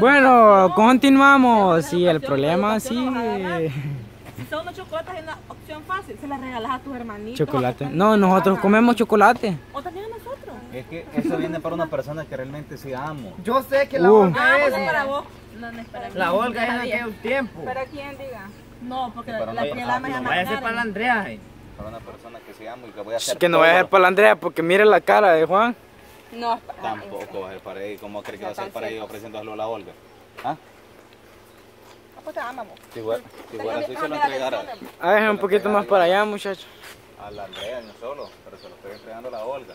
Bueno, continuamos. Y el problema sí. Si son unos chocolates es una opción fácil, se las regalas a tus hermanitos. Chocolate. No, nosotros comemos chocolate. O también a nosotros. Es que eso viene para una persona que realmente sí amo. Yo sé que la Uh. Olga Ah, es. es para vos. No, no es para mí. La Olga es en aquel tiempo. ¿Para quién diga? No, porque la, la que la ama no, es Vaya a ser para la Andrea. eh. Para una persona que sí amo y que voy a hacer Que no vaya a ser para la Andrea, porque mire la cara de Juan. No, es para Tampoco va a ser para ella. ¿Cómo cree que va a ser para ella ofreciéndoselo a la Olga? ¿Ah? Ah, pues te amamos. Si fuera así, se lo entregara A ver, un poquito más para allá, muchachos. a la Andrea, no solo, pero se lo estoy entregando a la Olga.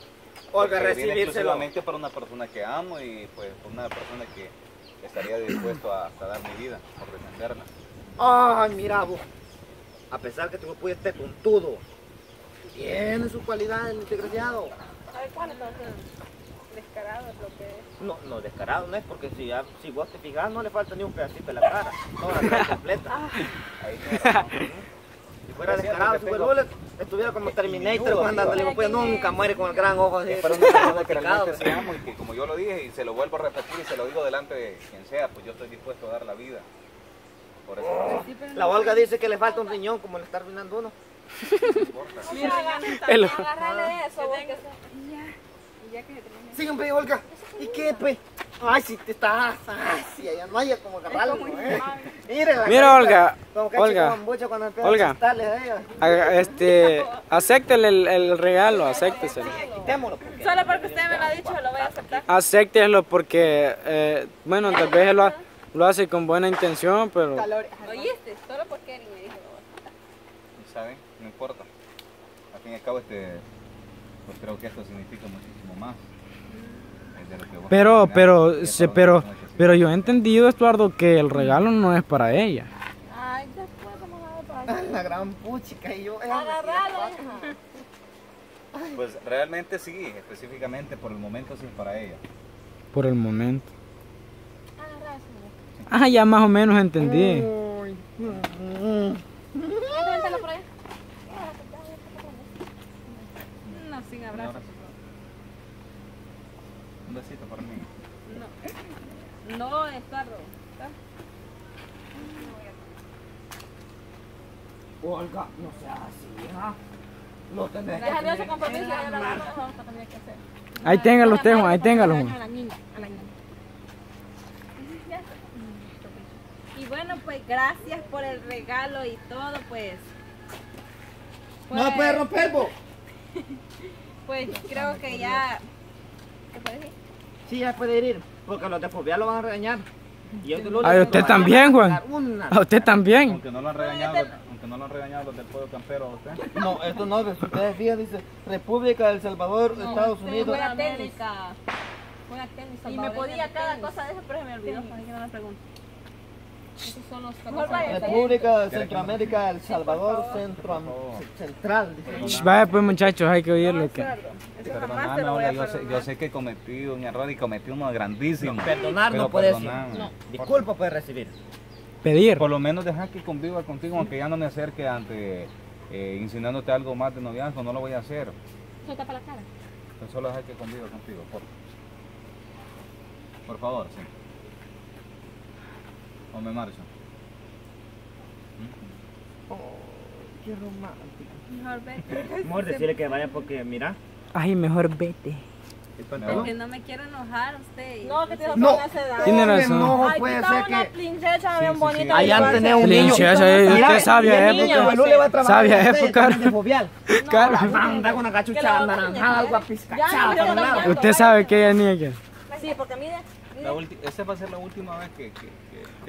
Olga, recibírselo. exclusivamente para una persona que amo y pues una persona que estaría dispuesto a hasta dar mi vida por defenderla. Ay, mira vos. A pesar que tú puedes estar con todo. Tiene sus cualidades, el desgraciado. A ver, ¿cuál entonces? Descarado es lo que es. No, no, descarado no es porque si, ya- si vos te fijas no le falta ni un pedacito de la cara. No, la cara completa. Ahí. Si fuera descarado, si tengo- fuera estuviera como Terminator Digo, cuando digo. le pues nunca muere con el gran ojo así. Una persona que realmente sí amo y que como yo lo dije y se lo vuelvo a repetir y se lo digo delante de quien sea, pues yo estoy dispuesto a dar la vida. Por eso no La Olga dice que le falta un riñón como le está arruinando uno. eso, Ya. Ya pe, Olga. ¿Y qué, pe? Ay, si te estás. Ay, si allá no hay como agarrarlo, eh. Mira, Mira, Olga, Olga, Olga. a chistarle a Este, acéptele el, el regalo, acépteselo. Quitémoslo. porque- Solo porque usted me lo ha dicho, lo voy a aceptar. Acéptelo porque, eh, bueno, tal vez él lo, lo hace con buena intención, pero. ¿Oíste? Solo porque Eric me dijo. Saben, no importa. Al fin y al cabo, este, pues creo que esto significa muchísimo más. Es de lo que vos Pero, pero, se- pero, pero yo he entendido, Estuardo, que el regalo no es para ella. Ay, después vamos a ver para Ah, La gran puchica y yo. eh, Agarralo, hija. Pues realmente sí, específicamente por el momento sí es para ella. Por el momento. Ah, ya más o menos entendí. Uy, mm, Véntalo No, sin Un abrazo. abrazo. Un besito para mí. No, Estuardo. Olga, no seas así, ¿ah? No tenés que Déjale ese tener compromiso ya mano. vamos a tener que hacer. Ahí téngalo usted, Juan, ahí téngalo, A la niña, a la niña. Y bueno, pues gracias por el regalo y todo, pues. No lo puedes romper, vos. Pues creo que ya. ¿Qué puede decir? Sí, ya puede ir, porque los de fobia lo van a regañar. Y Ay, de usted también, a Juan. A usted también. Aunque no lo han regañado, aunque no lo han regañado los del pueblo campero a usted. No, esto no, si ustedes fijan, dice República del Salvador, Estados Unidos. A técnica. A técnica. Y me podía cada tenis. cosa de eso, pero se me olvidó. Así que no me pregunto. Esos son los. República de Centroamérica, El Salvador, Centro, Central. Sh, Vaya pues muchachos, hay que oír lo que... Olga, yo sé, yo perdonar. sé que cometí un error y cometí uno grandísimo. Perdonar Pero no puede decir. perdoname. No, disculpa puede recibir. Pedir. Por lo menos deja que conviva contigo, aunque ya no me acerque ante eh, insinuándote algo más de noviazgo, no lo voy a hacer. Se tapa la cara. Solo deja que conviva contigo, por, por favor, sí. O me marcho. qué romántico. Mejor vete. Amor, decirle que vaya porque, mira, Ay, mejor vete. el Es pantalón. que no me quiero enojar usted. No, que te lo No. esa edad. Tiene No, razón. No, Ay, puede tú ser que. princesa Sí, bien sí, bonita. sí. Allá tenés un ser- niño. Princesa, eh, usted sabia el época. le va a trabajar Sabia época. Claro. Anda con una cachucha anaranjada, no, Usted sabe que ella es niña. Sí, porque mire, esa va a ser la última vez que...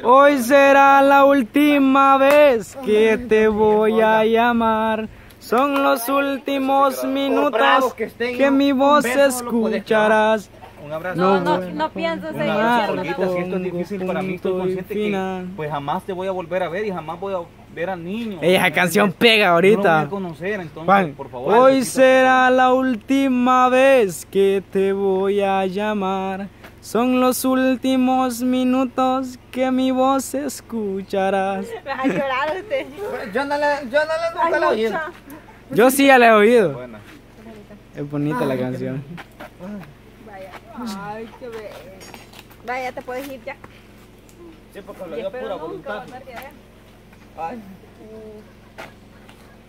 Hoy será la última vez que te voy a llamar. Son los últimos minutos que mi voz escucharás. Un abrazo. No, No, no, no pienso seguir siendo Olguita, si esto es difícil para mí, estoy consciente que pues jamás te voy a volver a ver y jamás voy a ver al niño. Ey, esa canción pega No lo voy ahorita. a conocer, entonces, Juan, por favor. hoy será la última vez que te voy a llamar. Son los últimos minutos que mi voz escucharás. vas a llorar usted. Yo no le, yo no le nunca la he oído. Yo sí ya la he oído. Buena. Es bonita la canción. Ay, qué bello. Vaya, ya te puedes ir ya. Sí, porque lo dio pura voluntad. Ay.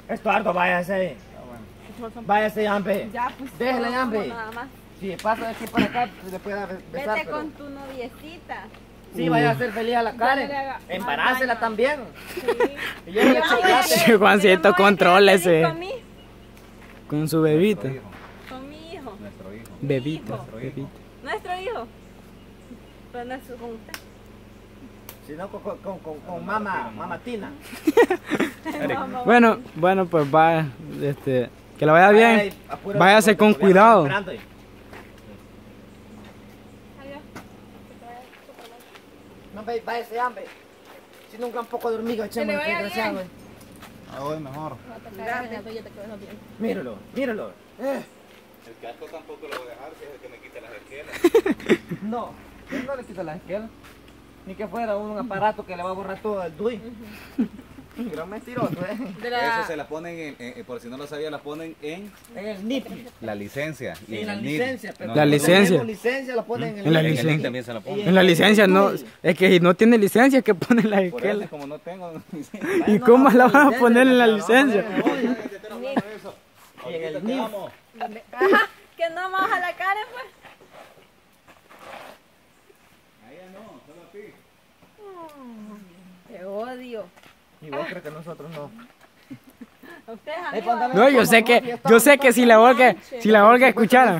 Estuardo, váyase. Ah, bueno. Váyase, Yampe. Ya, pues. Déjala, todos Yampe. Nada más. Si pasa de aquí para acá, pues, le puede besar. Vete pero- con tu noviecita. Sí, vaya a hacer feliz a la Karen. Embarácela también. Sí. Y llévele Ay, chocolate. Sí, Juancito, contrólese. feliz Con su bebita. Con mi, con mi hijo. Nuestro hijo. Bebita. Nuestro hijo. bebita. Nuestro hijo. Pero no es con usted. Si no, con, con, con, con, con mamá, mamá Tina. Bueno, bueno, pues vaya, este, que la vaya Ay, bien. Váyase con cuidado. No, ve, váyase, hambre. Si nunca un poco de hormiga, echemos le el vaya desgraciado. bien. Ah, hoy mejor. Míralo, míralo. Eh, El casco tampoco lo voy a dejar si es el que me quita las esquelas. no, yo no le quito la esquela. Ni que fuera un aparato que le va a borrar todo el DUI. Pero mentiroso, ¿eh? De Eso se la ponen, en, en- por si no lo sabía, la ponen en En el NIP. la licencia. Y En en la el licencia. pero No, La licencia. tenemos licencia la ponen en el En la el licencia. También se la ponen. En la licencia no, es que si no tiene licencia, que pone la Por eso, esquela. como no tengo licencia. ¿Y cómo la van a poner en la licencia? Y en el NIP. Ajá, que no vamos a la cara, pues. Te odio. Y vos crees que nosotros no. Ustedes amigos. No, yo sé que, yo sé que si la Olga, si la Olga escuchara.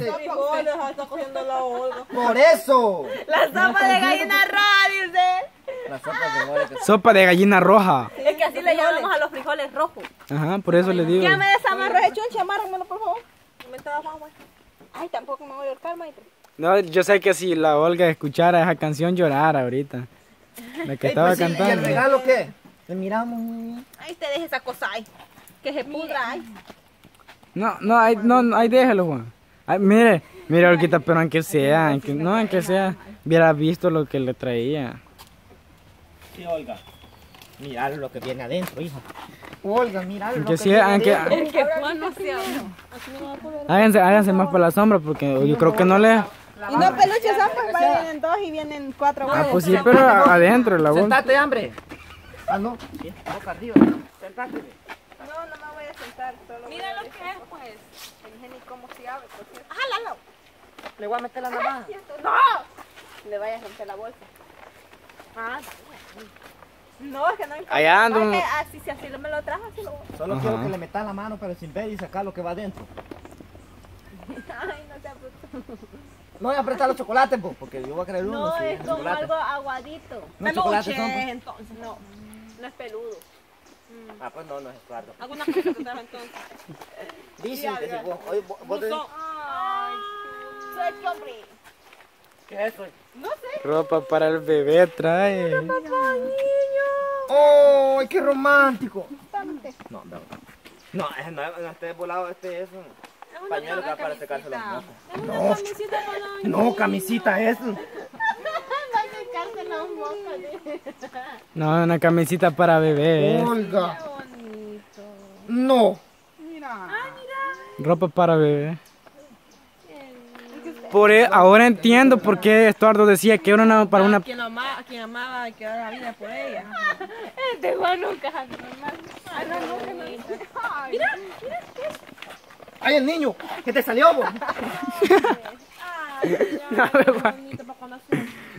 Por eso. La sopa de gallina roja, dice. La sopa de que Sopa de gallina roja. Es que así le llamamos a los frijoles rojos. Ajá, por eso le digo. Ya me desamarro de chunche, amárramelo, por favor. Me estaba. Ay, tampoco me voy a ahorcar, maestro. No, yo sé que si la Olga escuchara esa canción llorara ahorita. La que estaba pues, ¿y- ¿Y el cantando. regalo qué? Le miramos. Ay, te deje esa cosa ahí. Que se pudra ahí. No, no, ahí, no, no, ahí déjalo, Juan. Ay, mire, mire, Olguita, pero aunque sea, aunque, no, aunque sea, hubiera visto lo que le traía. Sí, Olga. Miralo lo que viene adentro, hijo. Olga, Aunque lo que sí, viene aunque, adentro. Que fue no sea. háganse, háganse más para la sombra, porque yo creo que no le... Y no peluches, va, vienen dos y vienen cuatro Ah, pues sí, pero adentro, la bolsa. Sentate, hambre. Ah, no. Boca arriba. Sentate. No, no me voy a sentar. Solo Mira lo que es, pues. El genio cómo se abre, por cierto. ¡Jálalo! Le voy a meter la navaja. ¡No! Le vaya a romper la bolsa. Ah, no, es que no importa. Allá ando. Así, si así me lo trajo, así lo voy Solo Ajá. quiero que le metas la mano, pero sin ver y sacar lo que va adentro. Ay, no te apures. No voy a apretar los chocolates, po, porque yo voy a creer uno. No, sí, es como chocolate. algo aguadito. No, chocolates son, pues. entonces, no. No es peludo. Ah, pues no, no es Eduardo. Algunas cosas que trajo entonces. Dicen que si vos, vos, vos te- Ay, soy hombre. ¿Qué es eso? Ropa para el bebé trae. ¡Oh, qué romántico! No, no. No, es- no, no, este volado, este es un pañuelo que va para secarse los mocos. No, camisita para no, camisita es. No, una camisita para bebé. Olga. No. Ropa para bebé. Por e- ahora entiendo por qué Estuardo decía que era una, para una... Quien amaba, quien amaba que daba la vida por ella. Este Juan nunca. Mira, mira. ¡Ay, el niño! ¿Qué te salió, vos?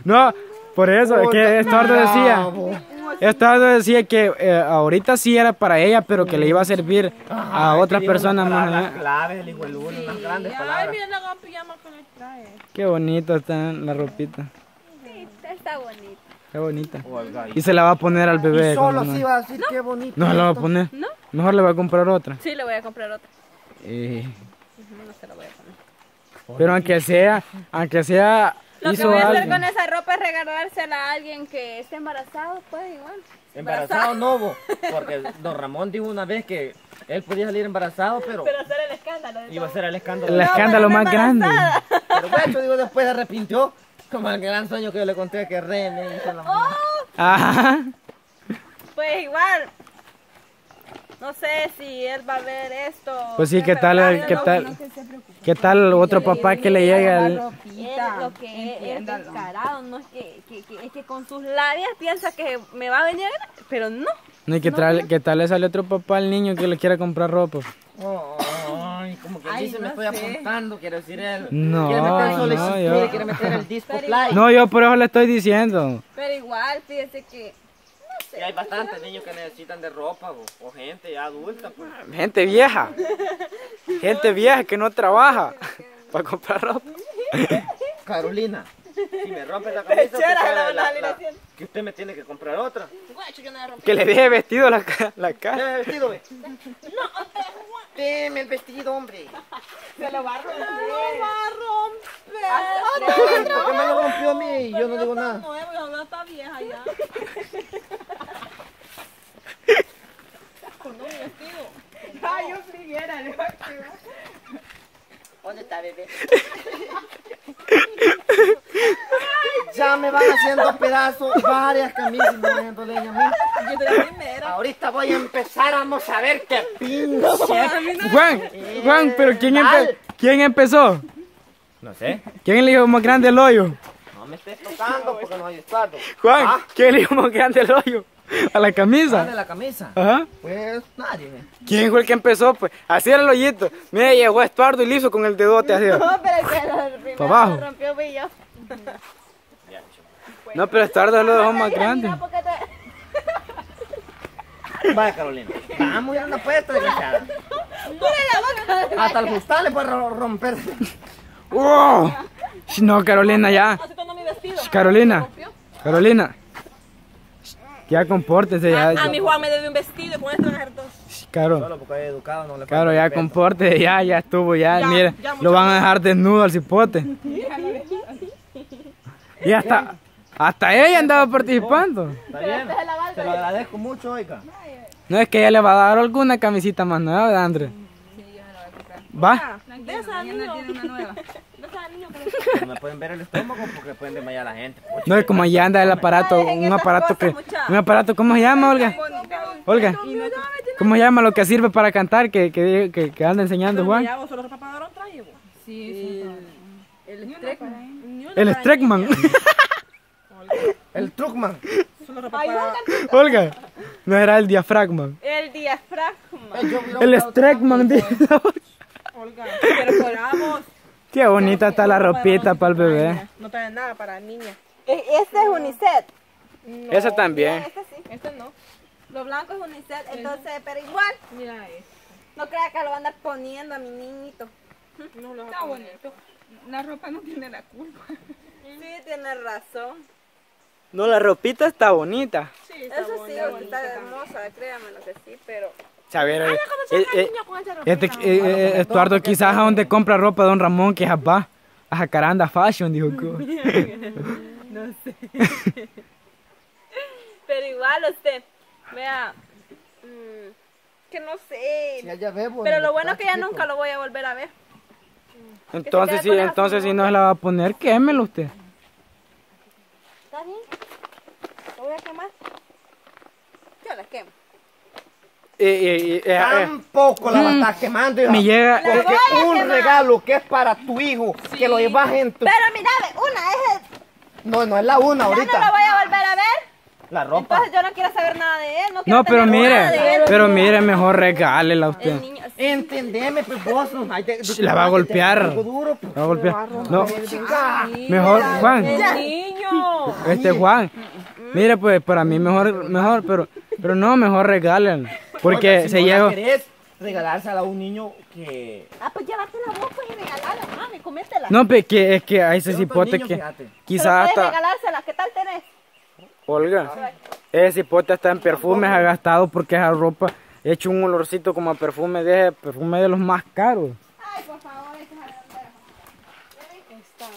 No, por eso, es que Estuardo decía... Estuardo decía que eh, ahorita sí era para ella, pero que le iba a servir a otras personas más Las claves, el unas grandes Ay, la pijama que trae. Qué bonito está la ropita. Sí, está bonito. Qué bonita. Y se la va a poner al bebé. y solo no- va a decir qué bonito. No se la va a poner. ¿No? Mejor le va a comprar otra. Sí, le voy a comprar otra. Eh, No se la voy a poner. pero aunque sea, aunque sea, Lo que voy a hacer con esa ropa es regalársela a alguien que esté embarazado, pues igual. Embarazado no, porque don Ramón dijo una vez que él podía salir embarazado, pero Pero hacer el escándalo. iba a ser el escándalo. El escándalo más grande. Pero de hecho, digo, después se arrepintió. Como el gran sueño que yo le conté que René hizo la Oh, Ajá. pues igual. No sé si él va a ver esto. Pues sí, ¿qué tal, qué tal, qué tal otro papá que le llega el... Él lo que es, es descarado, no es que, que, que- es que con sus labias piensa que me va a venir, pero no. No, y qué tal, qué tal le sale otro papá al niño que le quiera comprar ropa. Ay, como que dice, me estoy apuntando, quiere decir él. No, quiere meter no, solicitud, yo- quiere meter el disco play. No, yo por eso le estoy diciendo. Pero igual, fíjese que Y hay bastantes niños que necesitan de ropa o, o gente ya adulta. Pues. Gente vieja. Gente vieja que no trabaja para comprar ropa. Carolina, si me rompe la camisa, usted la- la- la- que usted me tiene que comprar otra. no. Que le deje vestido la, la cara. El vestido, ve. Deme el vestido, hombre. Se lo va a romper. No va a romper. Ay, ¿Por qué me lo rompió a mí y yo no digo nada? ahora está vieja ya. Con un vestido. Ay, yo siguiera, le ¿Dónde está, bebé? Ya me van haciendo pedazos varias camisas me van haciendo leña a mí. Yo la primera. Ahorita voy a empezar, vamos a ver qué pinche. Juan, Juan, pero ¿quién, empe- ¿quién empezó? No sé. ¿Quién le dijo más grande el hoyo? No me estés tocando porque no hay espacio. Juan, ¿quién le dijo más grande el hoyo? A la Ah, de camisa. la camisa. Ajá. Pues nadie. ¿Quién fue el que empezó? Pues así era el hoyito. Mira, llegó Estuardo y le hizo con el dedote así. No, pero el que lo primero abajo. lo rompió fui yo. No, pero Estuardo lo dejó más grande. Vaya, Carolina. Vamos, ya anda puesta, desgraciada. La boca. Hasta el fustal le puede ro- romper. ¡Wow! No, Carolina, ya. Carolina, Carolina. Ya compórtese, ya. A mi Juan me debe un vestido y a hacer dos. Caro, Solo porque hay educado no le falta ya compórtese, ya, ya estuvo, ya. Ya, Mire, ya, lo van a dejar desnudo al cipote. Y hasta, hasta ella andaba participando. Está bien. Se lo agradezco mucho, oiga. No es que ella le va a dar alguna camisita más nueva, ¿verdad, André? ¿Va? De esa niño. tiene una nueva. Que No me pueden ver el estómago porque pueden desmayar a la gente. No es como allá anda el aparato, un aparato que, un aparato, ¿cómo se llama, Olga? Olga, ¿cómo se llama lo que sirve para cantar que, que, que, que anda enseñando Juan? Sí, sí. El Streckman. El Streckman. El truckman. Olga, no era el diafragma. El diafragma. El Streckman. Olga. Pero. Qué bonita está la ropita para el bebé. No trae nada para niña. Este es Unicet. Esa también. Este sí. Este no. Lo blanco es Unicet, entonces, pero igual. Mira esto. No crea que lo va a andar poniendo a mi niñito. No lo Está bonito. La ropa no tiene la culpa. Sí, tiene razón. No, la ropita está bonita. Eso sí, está hermosa, créame lo que sí, pero. Saber, eh, eh, eh, este, eh, Estuardo quizás a donde compra ropa Don Ramón, que es va a Jacaranda Fashion, dijo que. Pero igual usted, vea, mm, que no sé. Ya, ya bebo. Pero lo bueno es que ya nunca lo voy a volver a ver. Entonces, si, entonces si no se la va a poner, quémelo usted. ¿Está bien? ¿Lo voy a quemar? Yo la quemo. Eh, eh, eh, eh, Tampoco la vas a estar quemando, hija. me llega. La a Un quemar. regalo que es para tu hijo, que lo llevas en tu... Pero mira, una es el. No, no es la una Ya no lo ahorita. voy a volver a ver. La ropa. Entonces yo no quiero saber nada de él. No, quiero no, pero mire, pero mire, mejor regálela a usted. Niño. Entendeme, pues vos. no, ay, de- de- La va a golpear. duro, pues. La va a golpear. No, Ah, mejor, Juan. El niño. Este Juan. Mire, pues para mí mejor, mejor, pero, pero no, mejor regálenla. Porque si se no la lleva. querés regalársela a un niño que... Ah, pues llévatela vos pues, y regalala, mami, cométela. No, pues que es que a ese cipote que fíjate. Pero quizás puedes hasta. regalársela. ¿Qué tal tenés? Olga, ese cipote está en perfumes, ha gastado porque esa ropa he hecho un olorcito como a perfume de perfume de los más caros. Ay, por favor, esa es la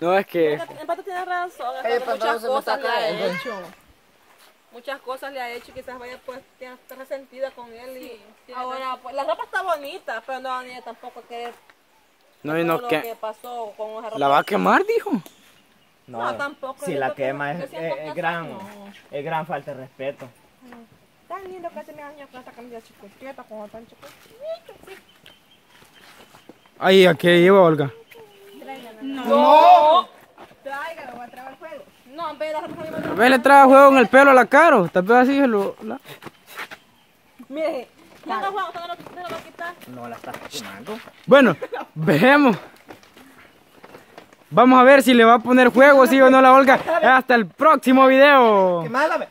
No es que En parte tiene razón, hasta pantalón muchas cosas ha cayendo. hecho. Muchas cosas le ha hecho y quizás vaya pues está resentida con él y ahora pues la ropa está bonita, pero no ni tampoco querer no y no lo que que pasó con esa ropa. la va a quemar, dijo. No, tampoco, Si la quema no, es, es- es gran, no. es gran falta de respeto. tan lindo que se me año con esta camisa chiquitita, con tan chiquitito, sí. Ahí, ¿a qué lleva Olga? No. Tráigalo, voy a traer el juego. No, en vez de la A ver, le trae juego en el pelo a la caro. Tal vez así se lo... la- Mire, ya no juego, no lo- no. No la estás quemando. Bueno, vemos. Vamos a ver si le va a poner juego, sí o no la Olga. Hasta el próximo video. Quemádame.